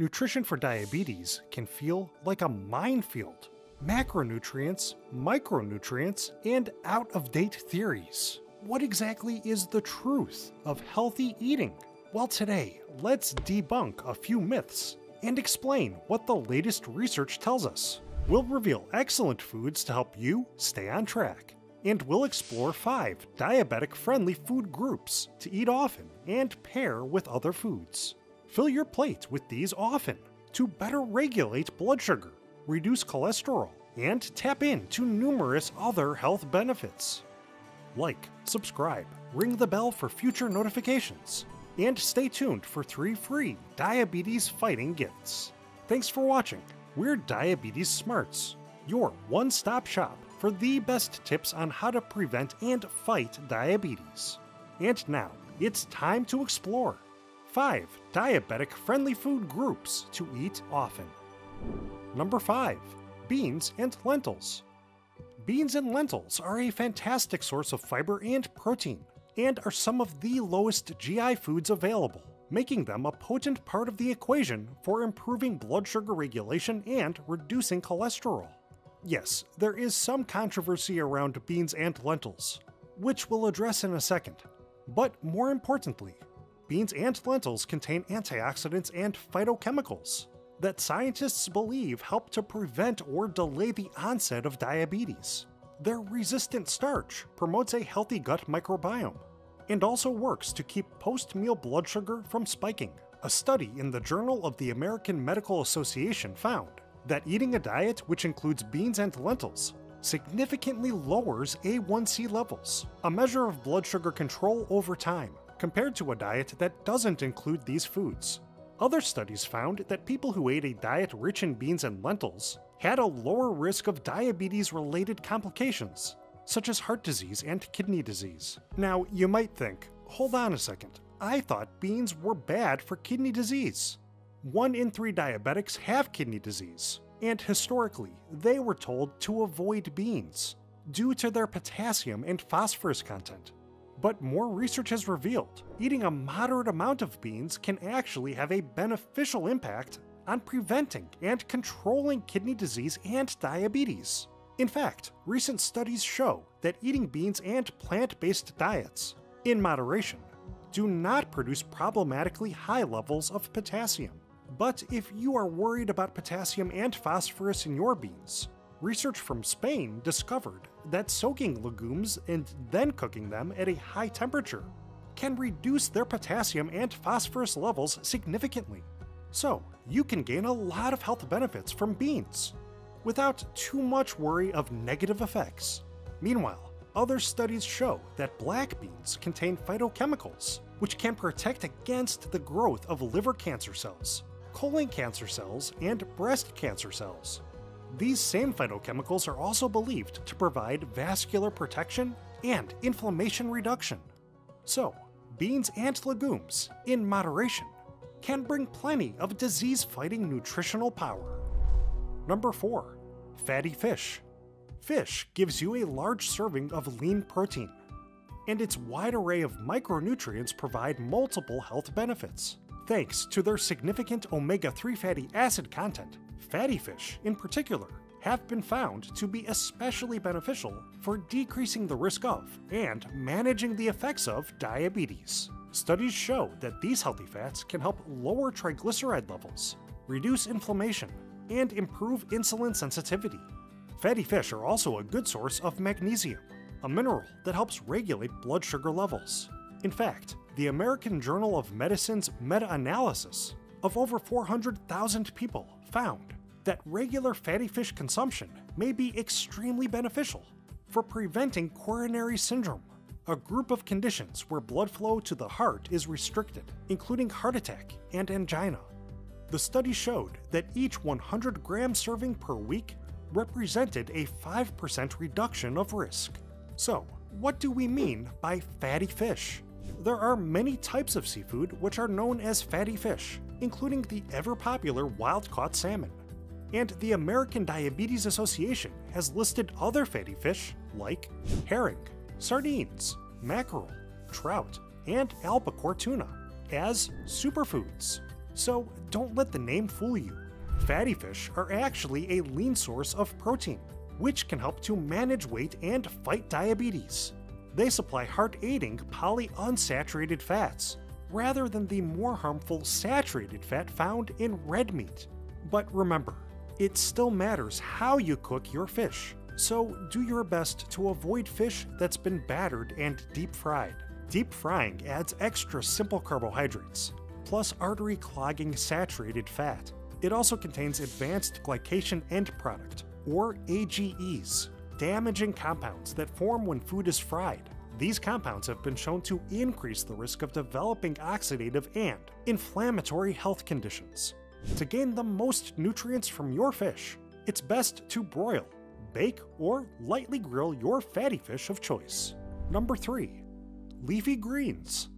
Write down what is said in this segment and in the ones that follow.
Nutrition for diabetes can feel like a minefield. Macronutrients, micronutrients, and out of date theories. What exactly is the truth of healthy eating? Well, today, let's debunk a few myths and explain what the latest research tells us. We'll reveal excellent foods to help you stay on track. And we'll explore five diabetic friendly food groups to eat often and pair with other foods. Fill your plate with these often to better regulate blood sugar, reduce cholesterol, and tap into numerous other health benefits. Like, subscribe, ring the bell for future notifications, and stay tuned for three free diabetes fighting gifts. Thanks for watching. We're Diabetes Smarts, your one stop shop for the best tips on how to prevent and fight diabetes. And now, it's time to explore 5 diabetic friendly food groups to eat often. Number 5 Beans and Lentils. Beans and lentils are a fantastic source of fiber and protein, and are some of the lowest GI foods available, making them a potent part of the equation for improving blood sugar regulation and reducing cholesterol. Yes, there is some controversy around beans and lentils, which we'll address in a second. But more importantly, beans and lentils contain antioxidants and phytochemicals that scientists believe help to prevent or delay the onset of diabetes. Their resistant starch promotes a healthy gut microbiome and also works to keep post meal blood sugar from spiking. A study in the Journal of the American Medical Association found that eating a diet which includes beans and lentils significantly lowers A1C levels, a measure of blood sugar control over time, compared to a diet that doesn't include these foods. Other studies found that people who ate a diet rich in beans and lentils had a lower risk of diabetes related complications, such as heart disease and kidney disease. Now, you might think, hold on a second, I thought beans were bad for kidney disease. One in three diabetics have kidney disease, and historically, they were told to avoid beans due to their potassium and phosphorus content. But more research has revealed eating a moderate amount of beans can actually have a beneficial impact on preventing and controlling kidney disease and diabetes. In fact, recent studies show that eating beans and plant based diets, in moderation, do not produce problematically high levels of potassium. But if you are worried about potassium and phosphorus in your beans, research from Spain discovered that soaking legumes and then cooking them at a high temperature can reduce their potassium and phosphorus levels significantly. So, you can gain a lot of health benefits from beans without too much worry of negative effects. Meanwhile, other studies show that black beans contain phytochemicals, which can protect against the growth of liver cancer cells, colon cancer cells, and breast cancer cells. These same phytochemicals are also believed to provide vascular protection and inflammation reduction. So, beans and legumes, in moderation, can bring plenty of disease fighting nutritional power. Number 4. Fatty fish. Fish gives you a large serving of lean protein, and its wide array of micronutrients provide multiple health benefits. Thanks to their significant omega 3 fatty acid content, fatty fish, in particular, have been found to be especially beneficial for decreasing the risk of and managing the effects of diabetes. Studies show that these healthy fats can help lower triglyceride levels, reduce inflammation, and improve insulin sensitivity. Fatty fish are also a good source of magnesium, a mineral that helps regulate blood sugar levels. In fact, the American Journal of Medicine's meta analysis of over 400,000 people found that regular fatty fish consumption may be extremely beneficial for preventing coronary syndrome, a group of conditions where blood flow to the heart is restricted, including heart attack and angina. The study showed that each 100 gram serving per week represented a 5% reduction of risk. So, what do we mean by fatty fish? There are many types of seafood which are known as fatty fish, including the ever popular wild caught salmon. And the American Diabetes Association has listed other fatty fish like herring, sardines, mackerel, trout, and albacore tuna as superfoods. So don't let the name fool you. Fatty fish are actually a lean source of protein, which can help to manage weight and fight diabetes. They supply heart aiding polyunsaturated fats, rather than the more harmful saturated fat found in red meat. But remember, it still matters how you cook your fish, so do your best to avoid fish that's been battered and deep fried. Deep frying adds extra simple carbohydrates, plus artery clogging saturated fat. It also contains advanced glycation end product, or AGEs, damaging compounds that form when food is fried. These compounds have been shown to increase the risk of developing oxidative and inflammatory health conditions. To gain the most nutrients from your fish, it's best to broil, bake, or lightly grill your fatty fish of choice. Number 3. Leafy greens.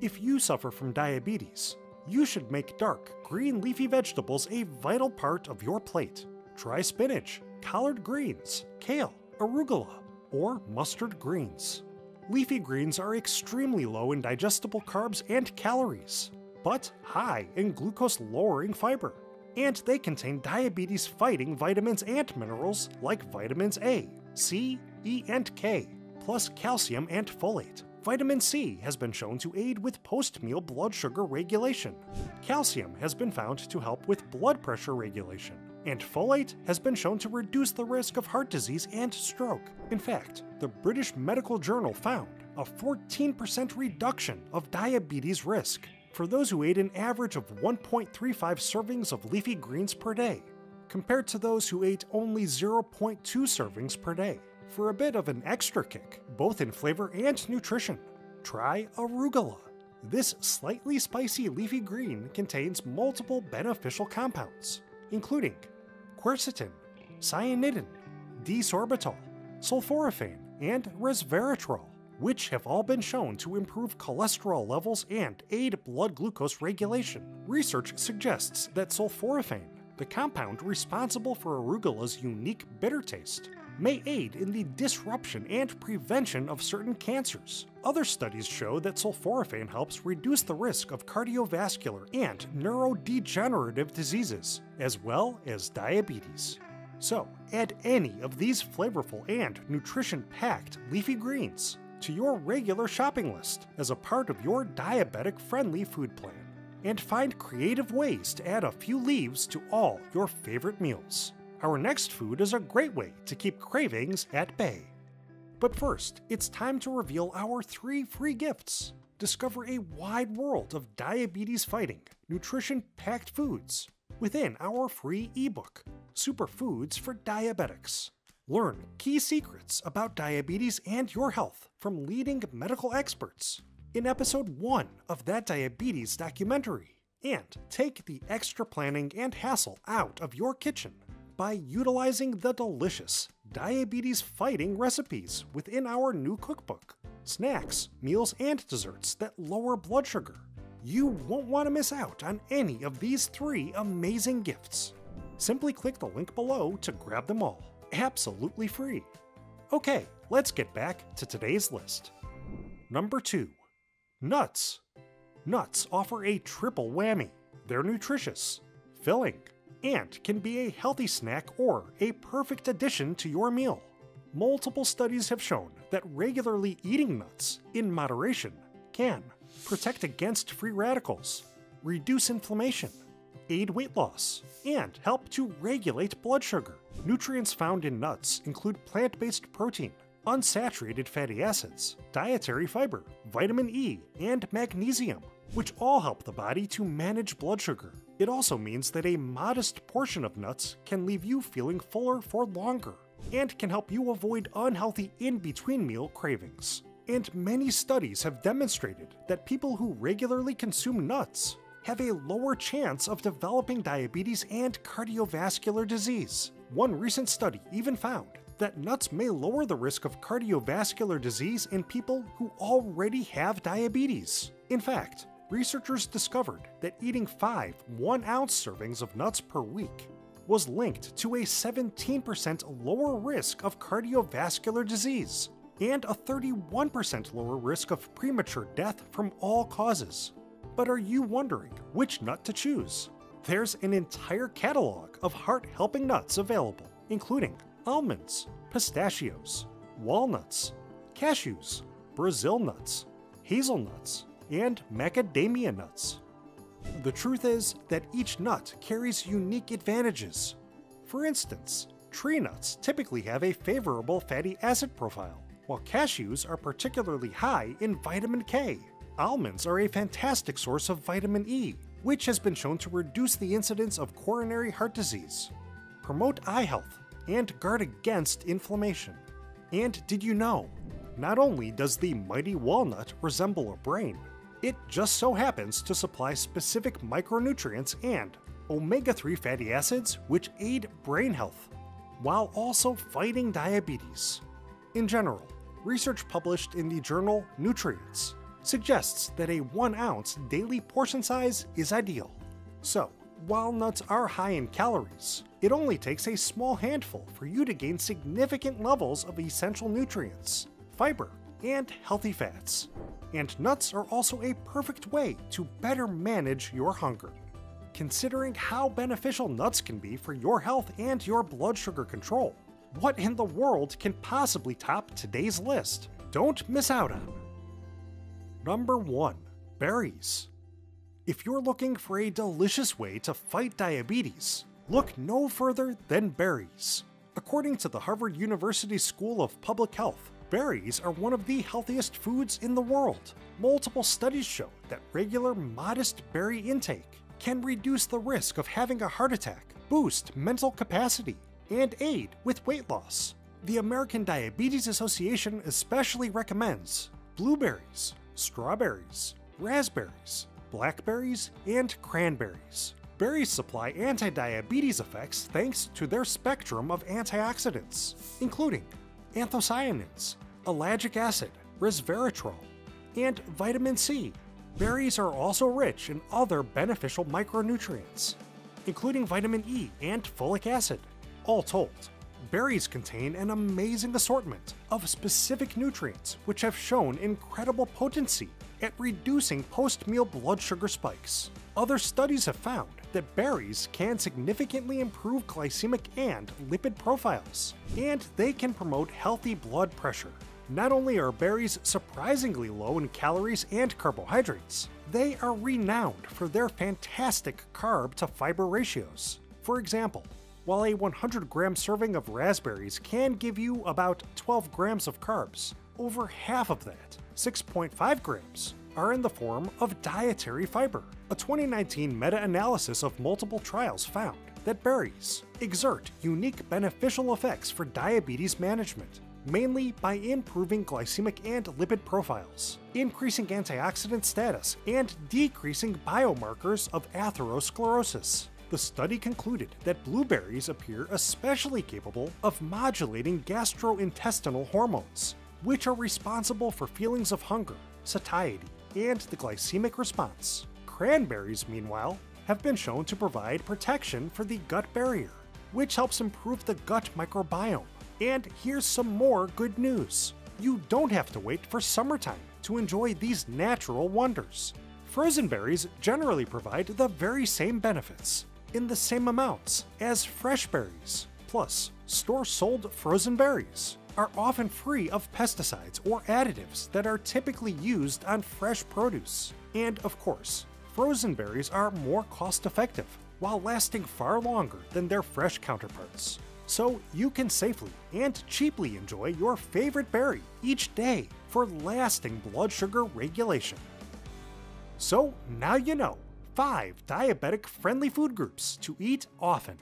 If you suffer from diabetes, you should make dark, green leafy vegetables a vital part of your plate. Try spinach, collard greens, kale, arugula, or mustard greens. Leafy greens are extremely low in digestible carbs and calories, but high in glucose lowering fiber. And they contain diabetes fighting vitamins and minerals like vitamins A, C, E, and K, plus calcium and folate. Vitamin C has been shown to aid with post meal blood sugar regulation. Calcium has been found to help with blood pressure regulation and folate has been shown to reduce the risk of heart disease and stroke. In fact, the British Medical Journal found a 14% reduction of diabetes risk for those who ate an average of 1.35 servings of leafy greens per day, compared to those who ate only 0.2 servings per day. For a bit of an extra kick, both in flavor and nutrition, try arugula. This slightly spicy leafy green contains multiple beneficial compounds, including quercetin, cyanidin, D-sorbitol, sulforaphane, and resveratrol, which have all been shown to improve cholesterol levels and aid blood glucose regulation. Research suggests that sulforaphane, the compound responsible for arugula's unique bitter taste, may aid in the disruption and prevention of certain cancers. Other studies show that sulforaphane helps reduce the risk of cardiovascular and neurodegenerative diseases, as well as diabetes. So, add any of these flavorful and nutrition packed leafy greens to your regular shopping list as a part of your diabetic friendly food plan. And find creative ways to add a few leaves to all your favorite meals. Our next food is a great way to keep cravings at bay. But first, it's time to reveal our three free gifts. Discover a wide world of diabetes fighting, nutrition packed foods within our free ebook, Superfoods for Diabetics. Learn key secrets about diabetes and your health from leading medical experts in episode 1 of that diabetes documentary. And take the extra planning and hassle out of your kitchen by utilizing the delicious diabetes fighting recipes within our new cookbook snacks, meals, and desserts that lower blood sugar. You won't want to miss out on any of these three amazing gifts. Simply click the link below to grab them all, absolutely free. Okay, let's get back to today's list. Number 2 Nuts. Nuts offer a triple whammy. They're nutritious, filling, and can be a healthy snack or a perfect addition to your meal. Multiple studies have shown that regularly eating nuts, in moderation, can protect against free radicals, reduce inflammation, aid weight loss, and help to regulate blood sugar. Nutrients found in nuts include plant based protein, unsaturated fatty acids, dietary fiber, vitamin E, and magnesium, which all help the body to manage blood sugar. It also means that a modest portion of nuts can leave you feeling fuller for longer and can help you avoid unhealthy in between meal cravings. And many studies have demonstrated that people who regularly consume nuts have a lower chance of developing diabetes and cardiovascular disease. One recent study even found that nuts may lower the risk of cardiovascular disease in people who already have diabetes. In fact, researchers discovered that eating five one ounce servings of nuts per week was linked to a 17% lower risk of cardiovascular disease and a 31% lower risk of premature death from all causes. But are you wondering which nut to choose? There's an entire catalog of heart helping nuts available, including almonds, pistachios, walnuts, cashews, Brazil nuts, hazelnuts, and macadamia nuts. The truth is that each nut carries unique advantages. For instance, tree nuts typically have a favorable fatty acid profile, while cashews are particularly high in vitamin K. Almonds are a fantastic source of vitamin E, which has been shown to reduce the incidence of coronary heart disease, promote eye health, and guard against inflammation. And did you know? Not only does the mighty walnut resemble a brain, it just so happens to supply specific micronutrients and omega 3 fatty acids which aid brain health, while also fighting diabetes. In general, research published in the journal Nutrients suggests that a 1 ounce daily portion size is ideal. So, while nuts are high in calories, it only takes a small handful for you to gain significant levels of essential nutrients, fiber, and healthy fats. And nuts are also a perfect way to better manage your hunger. Considering how beneficial nuts can be for your health and your blood sugar control, what in the world can possibly top today's list? Don't miss out on. Number 1 Berries. If you're looking for a delicious way to fight diabetes, look no further than berries. According to the Harvard University School of Public Health, berries are one of the healthiest foods in the world. Multiple studies show that regular, modest berry intake can reduce the risk of having a heart attack, boost mental capacity, and aid with weight loss. The American Diabetes Association especially recommends blueberries, strawberries, raspberries, blackberries, and cranberries. Berries supply anti diabetes effects thanks to their spectrum of antioxidants, including anthocyanins, ellagic acid, resveratrol, and vitamin C. Berries are also rich in other beneficial micronutrients, including vitamin E and folic acid. All told, berries contain an amazing assortment of specific nutrients which have shown incredible potency at reducing post meal blood sugar spikes. Other studies have found that berries can significantly improve glycemic and lipid profiles, and they can promote healthy blood pressure. Not only are berries surprisingly low in calories and carbohydrates, they are renowned for their fantastic carb to fiber ratios. For example, while a 100 gram serving of raspberries can give you about 12 grams of carbs, over half of that, 6.5 grams, are in the form of dietary fiber. A 2019 meta analysis of multiple trials found that berries exert unique beneficial effects for diabetes management, mainly by improving glycemic and lipid profiles, increasing antioxidant status, and decreasing biomarkers of atherosclerosis. The study concluded that blueberries appear especially capable of modulating gastrointestinal hormones, which are responsible for feelings of hunger, satiety, and the glycemic response. Cranberries, meanwhile, have been shown to provide protection for the gut barrier, which helps improve the gut microbiome. And here's some more good news you don't have to wait for summertime to enjoy these natural wonders. Frozen berries generally provide the very same benefits in the same amounts as fresh berries. Plus, store sold frozen berries are often free of pesticides or additives that are typically used on fresh produce. And of course, frozen berries are more cost effective while lasting far longer than their fresh counterparts. So you can safely and cheaply enjoy your favorite berry each day for lasting blood sugar regulation. So now you know 5 diabetic friendly food groups to eat often.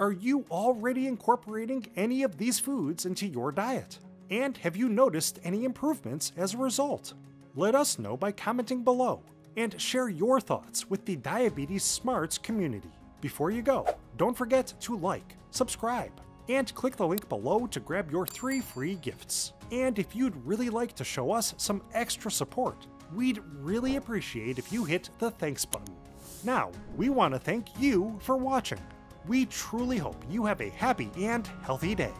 Are you already incorporating any of these foods into your diet? And have you noticed any improvements as a result? Let us know by commenting below and share your thoughts with the Diabetes Smarts community. Before you go, don't forget to like, subscribe, and click the link below to grab your three free gifts. And if you'd really like to show us some extra support, we'd really appreciate if you hit the thanks button. Now, we want to thank you for watching. We truly hope you have a happy and healthy day.